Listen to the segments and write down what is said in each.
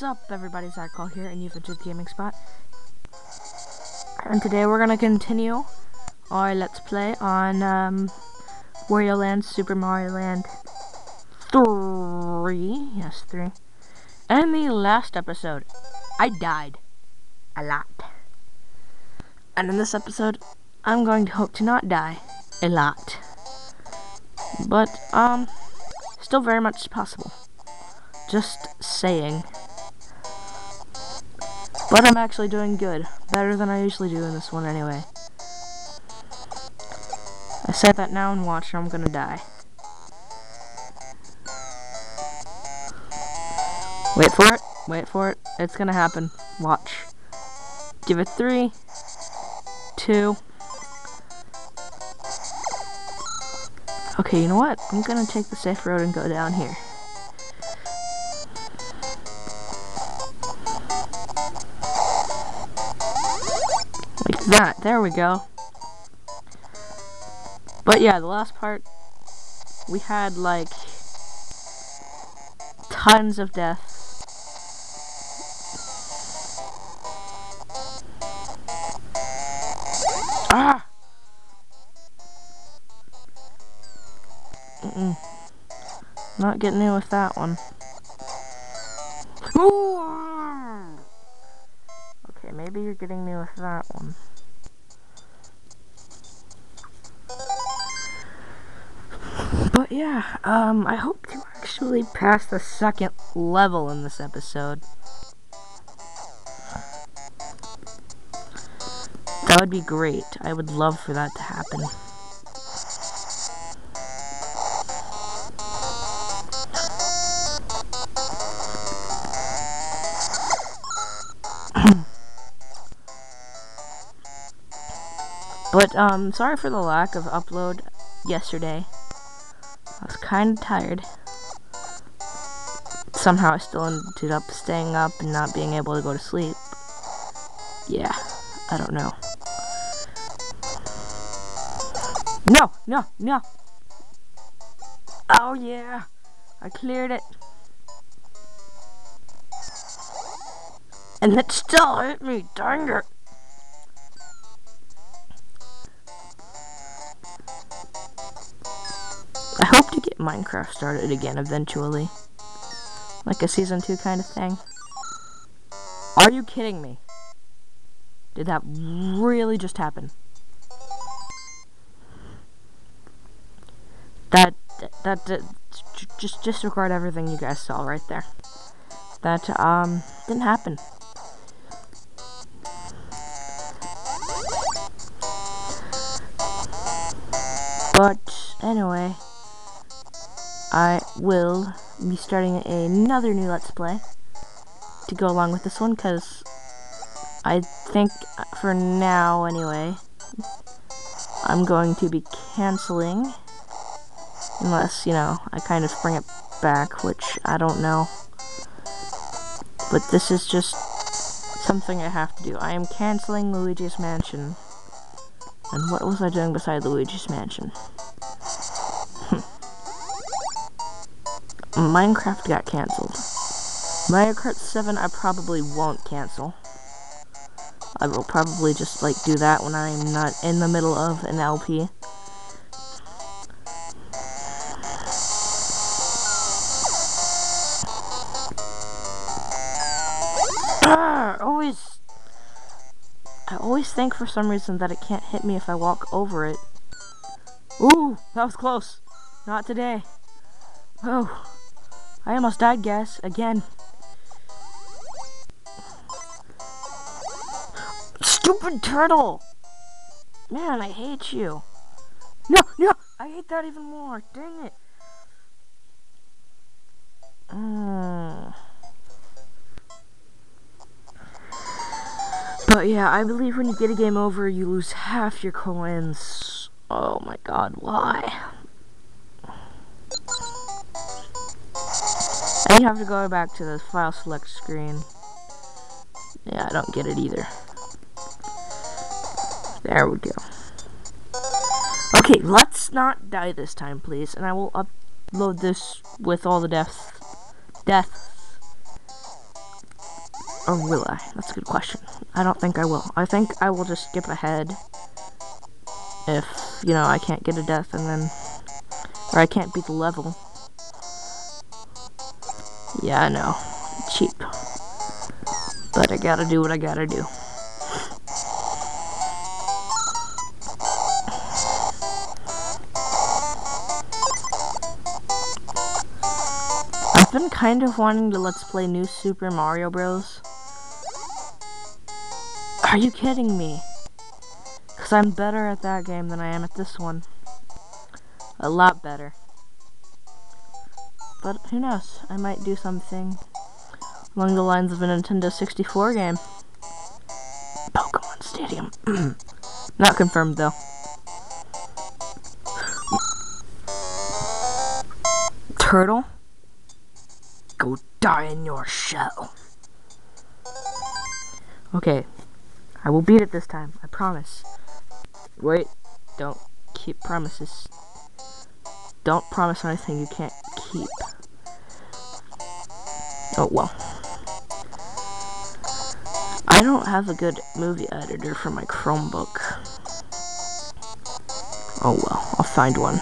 What's up, everybody? Zack Cole here, and you've entered gaming spot. And today we're gonna continue our Let's Play on um, Wario Land, Super Mario Land 3. Yes, 3. And the last episode, I died. A lot. And in this episode, I'm going to hope to not die. A lot. But, um, still very much possible. Just saying. But I'm actually doing good. Better than I usually do in this one anyway. I said that now and watch I'm gonna die. Wait for it. Wait for it. It's gonna happen. Watch. Give it three, two. Okay, you know what? I'm gonna take the safe road and go down here. That. There we go. But yeah, the last part, we had like tons of deaths. Ah! Mm -mm. Not getting in with that one. Ooh! Okay, maybe you're getting me with that one. But yeah, um, I hope to actually pass the second level in this episode. That would be great. I would love for that to happen. but, um, sorry for the lack of upload yesterday. Kind of tired. Somehow I still ended up staying up and not being able to go to sleep. Yeah, I don't know. No, no, no. Oh yeah, I cleared it. And it still hit me, dang it. I hope to get Minecraft started again eventually. Like a season 2 kind of thing. Are you kidding me? Did that really just happen? That, that, that, just disregard everything you guys saw right there. That, um, didn't happen. But, anyway, I will be starting another new Let's Play to go along with this one, because I think, for now anyway, I'm going to be canceling, unless, you know, I kind of bring it back, which I don't know. But this is just something I have to do. I am canceling Luigi's Mansion. And what was I doing beside Luigi's Mansion? Minecraft got cancelled. Mario Kart 7 I probably won't cancel. I will probably just like do that when I'm not in the middle of an LP. Always I always think for some reason that it can't hit me if I walk over it. Ooh, that was close. Not today. Oh. I almost died, guys. Again. Stupid turtle! Man, I hate you. No, no! I hate that even more. Dang it. Mm. But yeah, I believe when you get a game over, you lose half your coins. Oh my god, why? And you have to go back to the file select screen. Yeah, I don't get it either. There we go. Okay, let's not die this time, please. And I will upload this with all the deaths. Deaths. Or will I? That's a good question. I don't think I will. I think I will just skip ahead if, you know, I can't get a death and then, or I can't beat the level. Yeah, I know. Cheap. But I gotta do what I gotta do. I've been kind of wanting to let's play New Super Mario Bros. Are you kidding me? Because I'm better at that game than I am at this one. A lot better. But who knows? I might do something along the lines of a Nintendo 64 game. Pokemon Stadium. Not confirmed though. Turtle? Go die in your shell. Okay. I will beat it this time. I promise. Wait. Don't keep promises. Don't promise anything you can't keep. Oh, well. I don't have a good movie editor for my Chromebook. Oh well, I'll find one.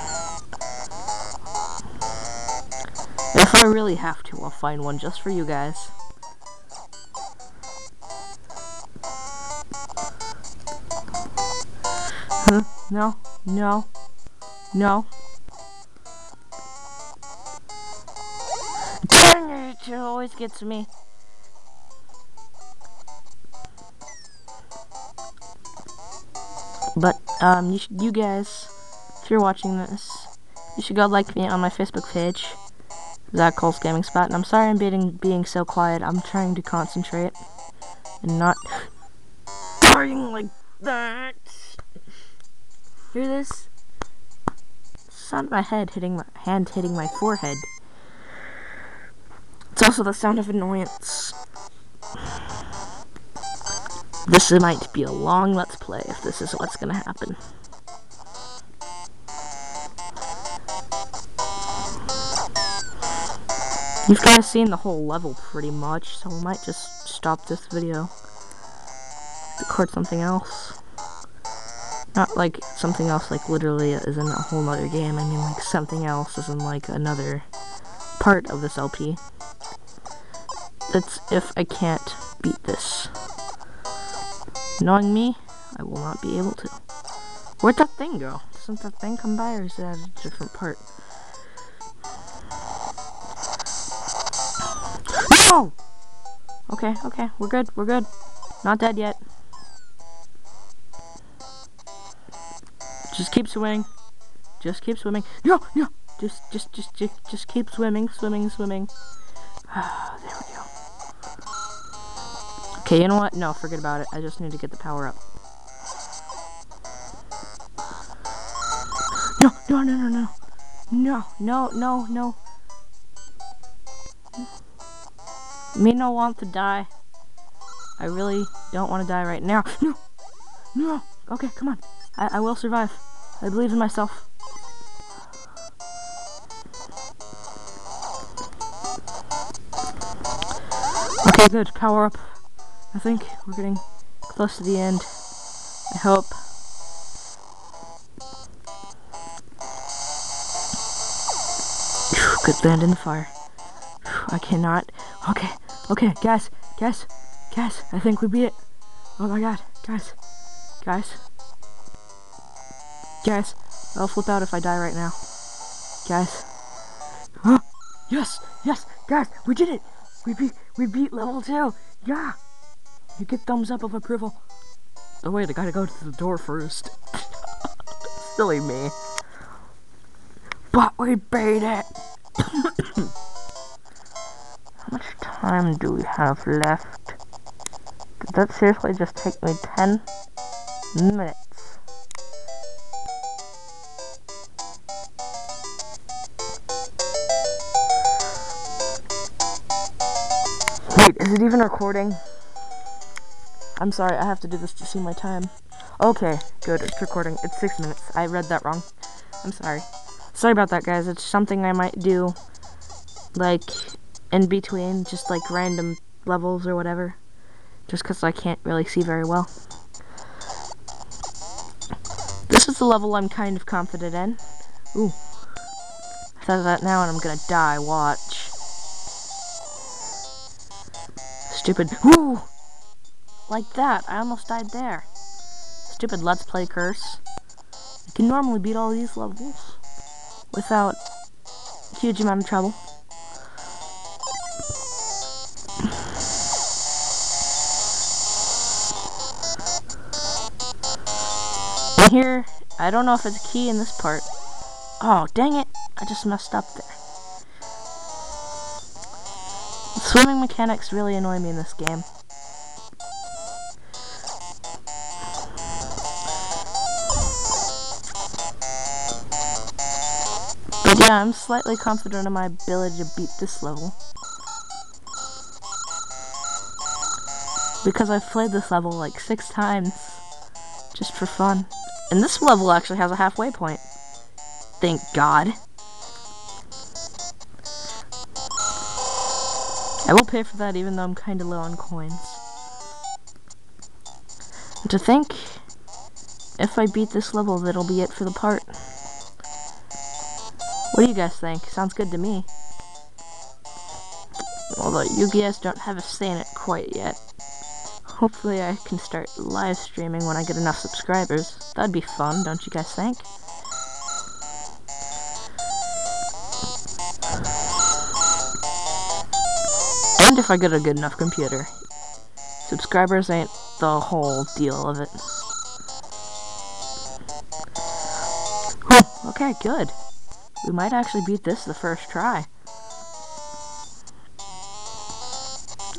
If I really have to, I'll find one just for you guys. Huh? No, no, no. It always gets me. But, um, you, you guys, if you're watching this, you should go like me on my Facebook page. Zack Cole's Gaming Spot. And I'm sorry I'm being, being so quiet. I'm trying to concentrate and not dying like that. Hear this? Sound of my head hitting my hand hitting my forehead. Also the sound of annoyance. This might be a long let's play if this is what's gonna happen. You've guys seen the whole level pretty much, so we might just stop this video. Record something else. Not like something else like literally is in a whole nother game, I mean like something else is in like another part of this LP. That's if I can't beat this. Knowing me, I will not be able to. Where'd that thing go? Doesn't that thing come by or is that a different part? No! Okay, okay, we're good, we're good. Not dead yet. Just keep swimming. Just keep swimming. No, no! Just, just, just, just, just keep swimming, swimming, swimming. there we go. Okay, you know what? No, forget about it. I just need to get the power up. No, no, no, no, no. No, no, no, no. Me no want to die. I really don't want to die right now. No! No! Okay, come on. I, I will survive. I believe in myself. Okay, good. Power up. I think we're getting close to the end. I hope. Good land in the fire. I cannot. Okay, okay, guys, guys, guys, I think we beat it. Oh my god, guys, guys, guys, I'll flip out if I die right now. Guys. Huh? Yes, yes, guys, we did it. We beat, we beat level two. Yeah. You get thumbs up of approval. Oh wait, I gotta go to the door first. Silly me. But we beat it. How much time do we have left? Did that seriously just take me 10 minutes? Wait, is it even recording? I'm sorry, I have to do this to see my time. Okay, good, it's recording. It's six minutes. I read that wrong. I'm sorry. Sorry about that, guys. It's something I might do, like, in between, just like random levels or whatever. just because I can't really see very well. This is the level I'm kind of confident in. Ooh. I thought of that now and I'm gonna die, watch. Stupid, ooh! Like that, I almost died there. Stupid Let's Play curse. I can normally beat all these levels without huge amount of trouble. here, I don't know if it's a key in this part. Oh, dang it. I just messed up there. swimming mechanics really annoy me in this game. Yeah, I'm slightly confident in my ability to beat this level. Because I've played this level like six times, just for fun. And this level actually has a halfway point. Thank God. I will pay for that even though I'm kind of low on coins. And to think, if I beat this level, that'll be it for the part. What do you guys think? Sounds good to me. Although you guys don't have a say in it quite yet. Hopefully I can start live streaming when I get enough subscribers. That'd be fun, don't you guys think? And if I get a good enough computer. Subscribers ain't the whole deal of it. okay, good. We might actually beat this the first try.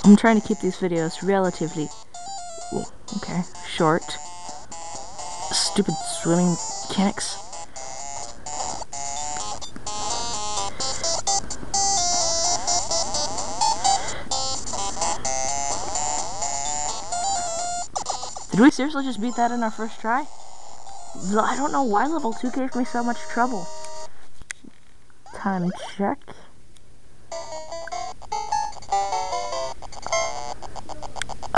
I'm trying to keep these videos relatively okay, short. Stupid swimming mechanics. Did we seriously just beat that in our first try? I don't know why level 2 gave me so much trouble. Time check.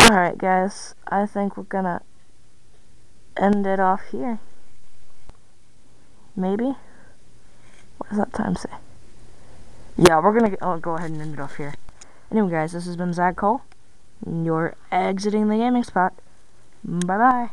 Alright guys, I think we're gonna end it off here. Maybe? What does that time say? Yeah, we're gonna I'll oh, go ahead and end it off here. Anyway guys, this has been Zack Cole. You're exiting the gaming spot. Bye bye.